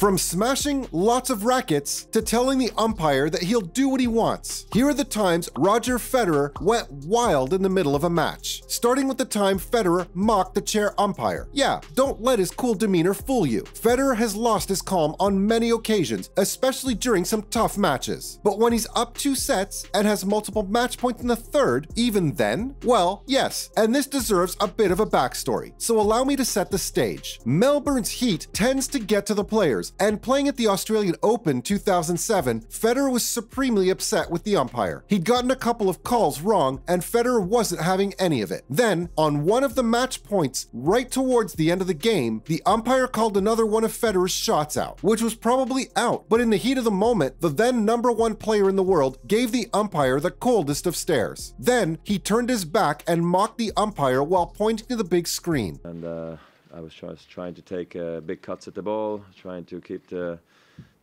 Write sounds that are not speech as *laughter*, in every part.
From smashing lots of rackets to telling the umpire that he'll do what he wants. Here are the times Roger Federer went wild in the middle of a match. Starting with the time Federer mocked the chair umpire. Yeah, don't let his cool demeanor fool you. Federer has lost his calm on many occasions, especially during some tough matches. But when he's up two sets and has multiple match points in the third, even then? Well, yes, and this deserves a bit of a backstory. So allow me to set the stage. Melbourne's heat tends to get to the players, and playing at the Australian Open 2007, Federer was supremely upset with the umpire. He'd gotten a couple of calls wrong, and Federer wasn't having any of it. Then, on one of the match points, right towards the end of the game, the umpire called another one of Federer's shots out, which was probably out, but in the heat of the moment, the then number one player in the world gave the umpire the coldest of stares. Then, he turned his back and mocked the umpire while pointing to the big screen. And uh, I was trying to take uh, big cuts at the ball, trying to keep the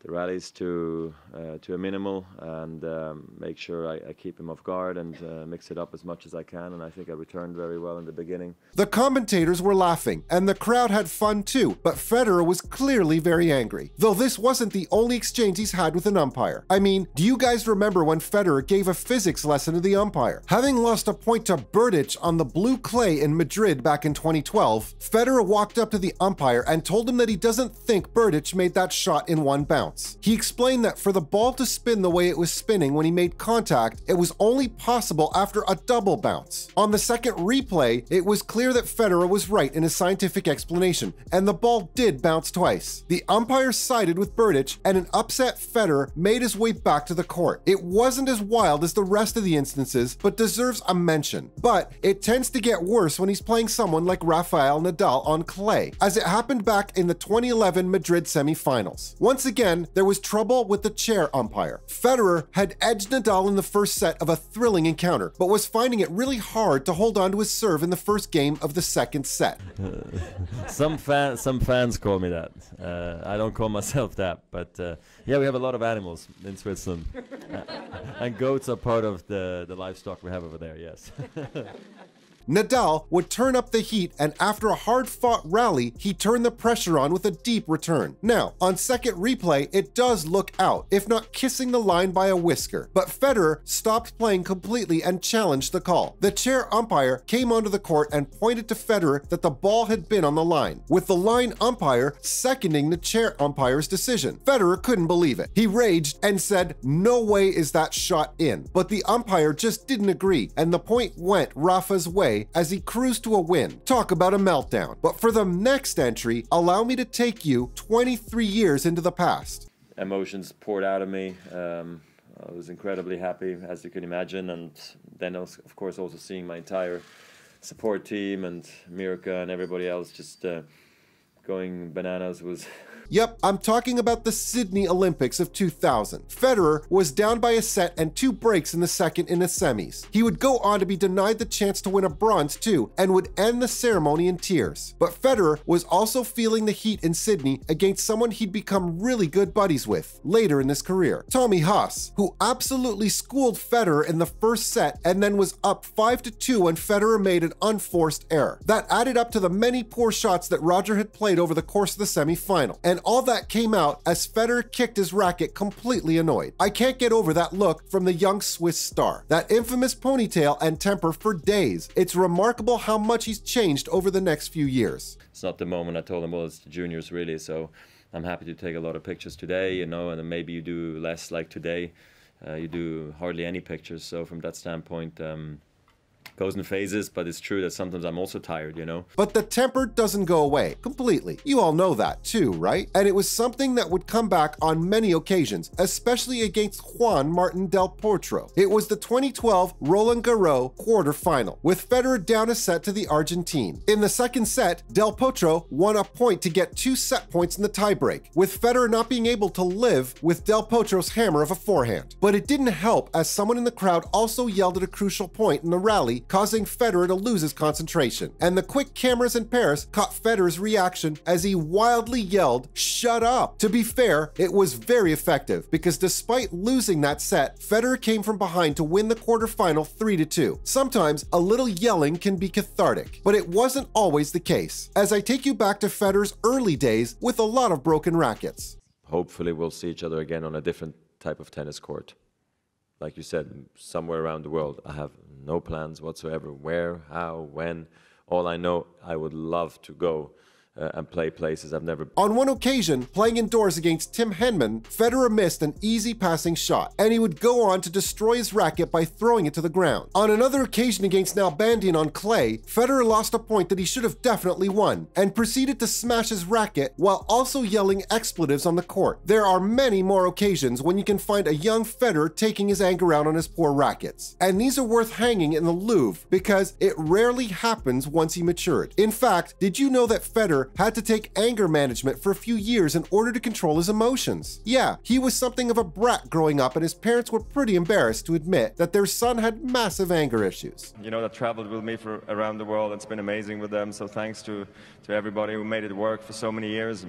the rallies to uh, to a minimal and um, make sure I, I, keep him off guard and uh, mix it up as much as I can. And I think I returned very well in the beginning. The commentators were laughing, and the crowd had fun too. But Federer was clearly very angry. Though this wasn't the only exchange he's had with an umpire. I mean, do you guys remember when Federer gave a physics lesson to the umpire? Having lost a point to Berdych on the blue clay in Madrid back in 2012, Federer walked up to the umpire and told him that he doesn't think Berdych made that shot in one bounce He explained that for the ball to spin the way it was spinning when he made contact, it was only possible after a double bounce. On the second replay, it was clear that Federer was right in his scientific explanation, and the ball did bounce twice. The umpire sided with Berdych, and an upset Federer made his way back to the court. It wasn't as wild as the rest of the instances, but deserves a mention. But it tends to get worse when he's playing someone like Rafael Nadal on clay, as it happened back in the 2011 Madrid semifinals. Once again, there was trouble with the chair umpire. Federer had edged Nadal in the first set of a thrilling encounter, but was finding it really hard to hold on to his serve in the first game of the second set. *laughs* Some, fan, some fans call me that. Uh, I don't call myself that, but uh, yeah, we have a lot of animals in Switzerland. *laughs* And goats are part of the, the livestock we have over there, yes. *laughs* Nadal would turn up the heat, and after a hard fought rally, he turned the pressure on with a deep return. Now, on second replay, it does look out, if not kissing the line by a whisker. But Federer stopped playing completely and challenged the call. The chair umpire came onto the court and pointed to Federer that the ball had been on the line, with the line umpire seconding the chair umpire's decision. Federer couldn't believe it. He raged and said, No way is that shot in. But the umpire just didn't agree, and the point went Rafa's way as he cruised to a win. Talk about a meltdown. But for the next entry, allow me to take you 23 years into the past. Emotions poured out of me. Um, I was incredibly happy, as you can imagine, and then of course also seeing my entire support team and Mirka and everybody else just uh, going bananas was Yep, I'm talking about the Sydney Olympics of 2000. Federer was down by a set and two breaks in the second in the semis. He would go on to be denied the chance to win a bronze too and would end the ceremony in tears. But Federer was also feeling the heat in Sydney against someone he'd become really good buddies with later in his career, Tommy Haas, who absolutely schooled Federer in the first set and then was up 5 to 2 when Federer made an unforced error. That added up to the many poor shots that Roger had played over the course of the semifinal. And and all that came out as Federer kicked his racket completely annoyed. I can't get over that look from the young Swiss star. That infamous ponytail and temper for days. It's remarkable how much he's changed over the next few years. It's not the moment I told him, well, it's the juniors really, so I'm happy to take a lot of pictures today, you know, and maybe you do less like today. Uh, you do hardly any pictures, so from that standpoint, um, goes in phases, but it's true that sometimes I'm also tired, you know? But the temper doesn't go away completely. You all know that too, right? And it was something that would come back on many occasions, especially against Juan Martin Del Potro. It was the 2012 Roland Garros quarterfinal, with Federer down a set to the Argentine. In the second set, Del Potro won a point to get two set points in the tiebreak, with Federer not being able to live with Del Potro's hammer of a forehand. But it didn't help as someone in the crowd also yelled at a crucial point in the rally causing Federer to lose his concentration. And the quick cameras in Paris caught Federer's reaction as he wildly yelled, Shut up! To be fair, it was very effective because despite losing that set, Federer came from behind to win the quarterfinal 3 2. Sometimes a little yelling can be cathartic, but it wasn't always the case. As I take you back to Federer's early days with a lot of broken rackets. hopefully we'll see each other again on a different type of tennis court. Like you said, somewhere around the world. I have no plans whatsoever. Where, how, when. All I know, I would love to go uh, and play places I've never. On one occasion, playing indoors against Tim Henman, Federer missed an easy passing shot, and he would go on to destroy his racket by throwing it to the ground. On another occasion against Nalbandian on clay, Federer lost a point that he should have definitely won, and proceeded to smash his racket while also yelling expletives on the court. There are many more occasions when you can find a young Federer taking his anger out on his poor rackets, and these are worth hanging in the Louvre because it rarely happens once he matured. In fact, did you know that Federer had to take anger management for a few years in order to control his emotions. Yeah, he was something of a brat growing up, and his parents were pretty embarrassed to admit that their son had massive anger issues. You know, that traveled with me for around the world. It's been amazing with them. So thanks to, to everybody who made it work for so many years.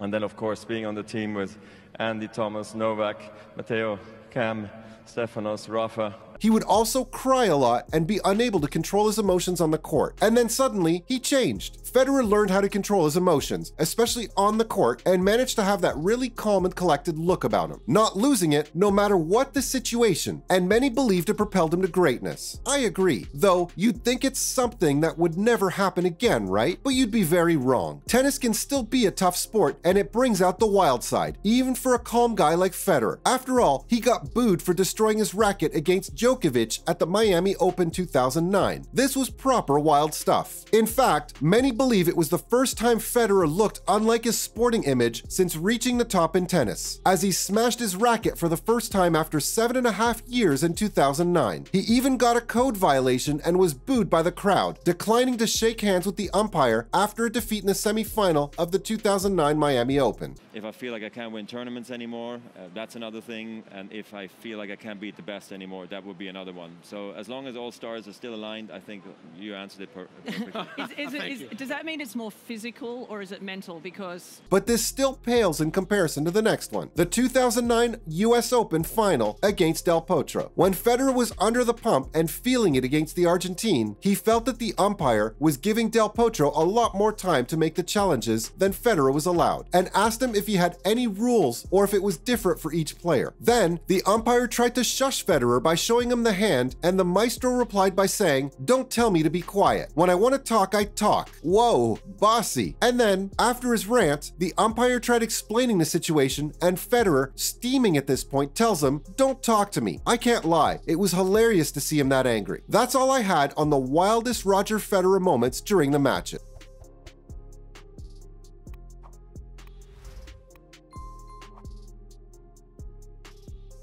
And then, of course, being on the team with Andy, Thomas, Novak, Matteo, Cam, Stefanos, Rafa, he would also cry a lot and be unable to control his emotions on the court. And then suddenly, he changed. Federer learned how to control his emotions, especially on the court, and managed to have that really calm and collected look about him, not losing it no matter what the situation, and many believed it propelled him to greatness. I agree, though you'd think it's something that would never happen again, right? But you'd be very wrong. Tennis can still be a tough sport, and it brings out the wild side, even for a calm guy like Federer. After all, he got booed for destroying his racket against Djokovic at the Miami Open 2009. This was proper wild stuff. In fact, many believe it was the first time Federer looked unlike his sporting image since reaching the top in tennis, as he smashed his racket for the first time after seven and a half years in 2009. He even got a code violation and was booed by the crowd, declining to shake hands with the umpire after a defeat in the semifinal of the 2009 Miami Open. If I feel like I can't win tournaments anymore, uh, that's another thing. And if I feel like I can't beat the best anymore, that would be another one. So as long as all stars are still aligned, I think you answered it per perfectly. *laughs* is, is it, is, does that mean it's more physical or is it mental? Because. But this still pales in comparison to the next one the 2009 US Open final against Del Potro. When Federer was under the pump and feeling it against the Argentine, he felt that the umpire was giving Del Potro a lot more time to make the challenges than Federer was allowed, and asked him if he had any rules or if it was different for each player. Then, the umpire tried to shush Federer by showing him the hand, and the maestro replied by saying, Don't tell me to be quiet. When I want to talk, I talk. Whoa, bossy. And then, after his rant, the umpire tried explaining the situation, and Federer, steaming at this point, tells him, Don't talk to me. I can't lie. It was hilarious to see him that angry. That's all I had on the wildest Roger Federer moments during the match.